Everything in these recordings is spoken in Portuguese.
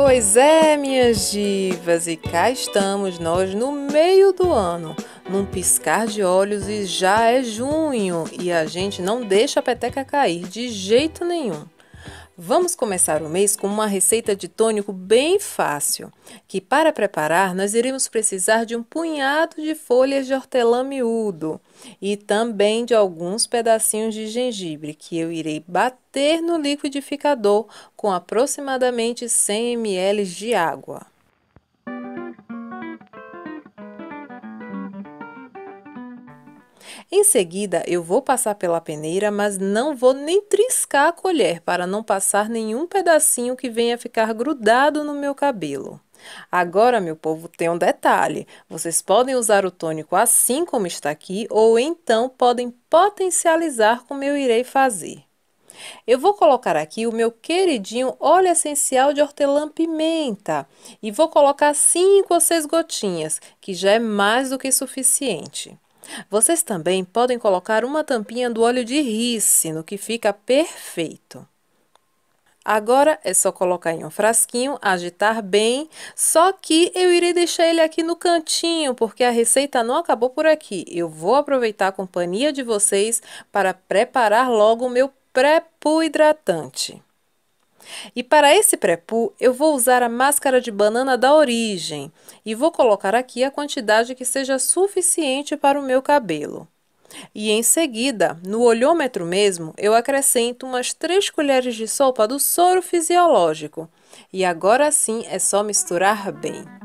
Pois é, minhas divas, e cá estamos nós no meio do ano, num piscar de olhos e já é junho e a gente não deixa a peteca cair de jeito nenhum. Vamos começar o mês com uma receita de tônico bem fácil, que para preparar nós iremos precisar de um punhado de folhas de hortelã miúdo e também de alguns pedacinhos de gengibre que eu irei bater no liquidificador com aproximadamente 100 ml de água. Em seguida, eu vou passar pela peneira, mas não vou nem triscar a colher para não passar nenhum pedacinho que venha ficar grudado no meu cabelo. Agora, meu povo, tem um detalhe: vocês podem usar o tônico assim como está aqui, ou então podem potencializar como eu irei fazer. Eu vou colocar aqui o meu queridinho óleo essencial de hortelã-pimenta e vou colocar 5 ou 6 gotinhas, que já é mais do que suficiente. Vocês também podem colocar uma tampinha do óleo de rícino, que fica perfeito. Agora é só colocar em um frasquinho, agitar bem, só que eu irei deixar ele aqui no cantinho, porque a receita não acabou por aqui. Eu vou aproveitar a companhia de vocês para preparar logo o meu pré-poo hidratante. E para esse pré-pu, eu vou usar a máscara de banana da Origem e vou colocar aqui a quantidade que seja suficiente para o meu cabelo. E em seguida, no olhômetro mesmo, eu acrescento umas 3 colheres de sopa do soro fisiológico. E agora sim é só misturar bem.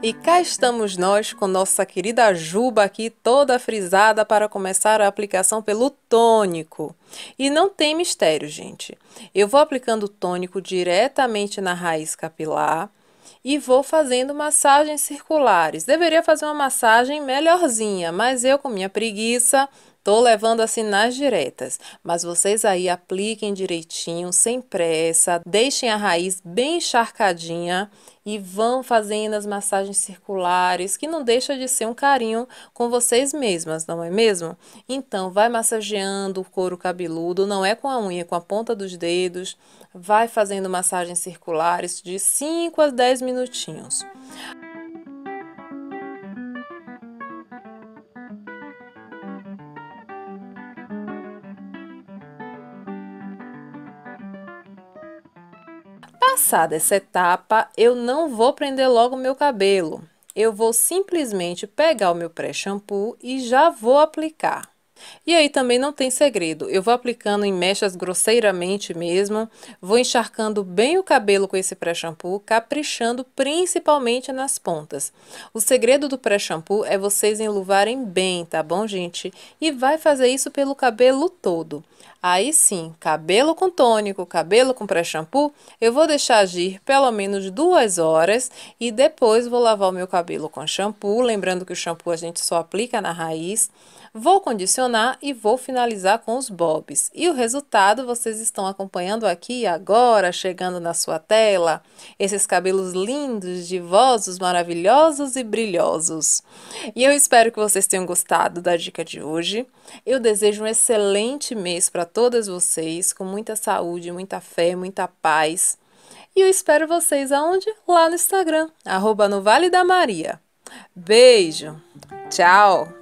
E cá estamos nós com nossa querida Juba aqui toda frisada para começar a aplicação pelo tônico. E não tem mistério, gente. Eu vou aplicando o tônico diretamente na raiz capilar e vou fazendo massagens circulares. Deveria fazer uma massagem melhorzinha, mas eu com minha preguiça Tô levando assim nas diretas, mas vocês aí apliquem direitinho, sem pressa, deixem a raiz bem encharcadinha e vão fazendo as massagens circulares, que não deixa de ser um carinho com vocês mesmas, não é mesmo? Então, vai massageando o couro cabeludo, não é com a unha, é com a ponta dos dedos, vai fazendo massagens circulares de 5 a 10 minutinhos. Passada essa etapa, eu não vou prender logo meu cabelo. Eu vou simplesmente pegar o meu pré-shampoo e já vou aplicar. E aí também não tem segredo, eu vou aplicando em mechas grosseiramente mesmo, vou encharcando bem o cabelo com esse pré-shampoo, caprichando principalmente nas pontas. O segredo do pré-shampoo é vocês enluvarem bem, tá bom, gente? E vai fazer isso pelo cabelo todo. Aí sim, cabelo com tônico, cabelo com pré-shampoo, eu vou deixar agir pelo menos duas horas e depois vou lavar o meu cabelo com shampoo, lembrando que o shampoo a gente só aplica na raiz. Vou condicionar e vou finalizar com os bobs. E o resultado vocês estão acompanhando aqui agora, chegando na sua tela. Esses cabelos lindos, divosos, maravilhosos e brilhosos. E eu espero que vocês tenham gostado da dica de hoje. Eu desejo um excelente mês para todas vocês, com muita saúde, muita fé, muita paz. E eu espero vocês aonde? Lá no Instagram, arroba no Vale da Maria. Beijo, tchau!